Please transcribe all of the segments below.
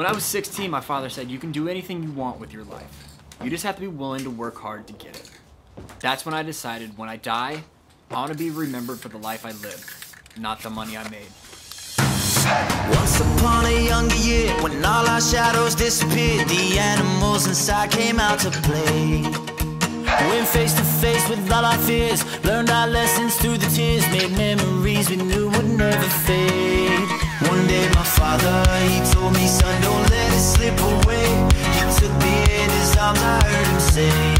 When I was 16, my father said, You can do anything you want with your life. You just have to be willing to work hard to get it. That's when I decided when I die, I want to be remembered for the life I lived, not the money I made. Once upon a younger year, when all our shadows disappeared, the animals inside came out to play. Went face to face with all our fears, learned our lessons through the tears, made memories we knew would never fade. One day my father, say,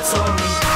father on. me